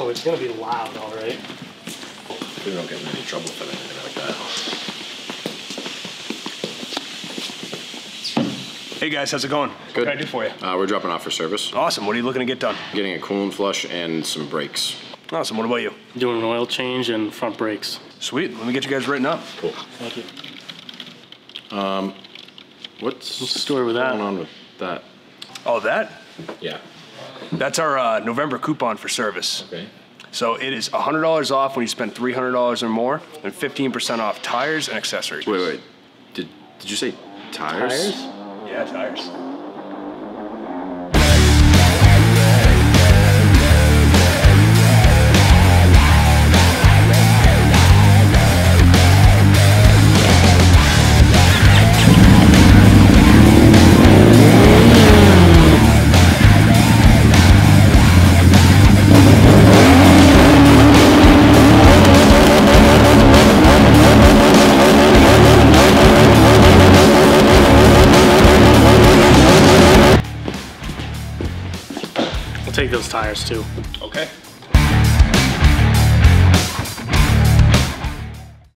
Oh, it's gonna be loud, all right. We don't get in any trouble for anything like that. Hey guys, how's it going? Good. What can I do for you? Uh, we're dropping off for service. Awesome. What are you looking to get done? Getting a coolant flush and some brakes. Awesome. What about you? Doing an oil change and front brakes. Sweet. Let me get you guys written up. Cool. Thank you. What's, What's the story with that? going on with that? Oh, that? Yeah. That's our uh, November coupon for service. Okay. So it is $100 off when you spend $300 or more, and 15% off tires and accessories. Wait, wait. Did did you say tires? Tires? Yeah, tires. Take those tires too. Okay.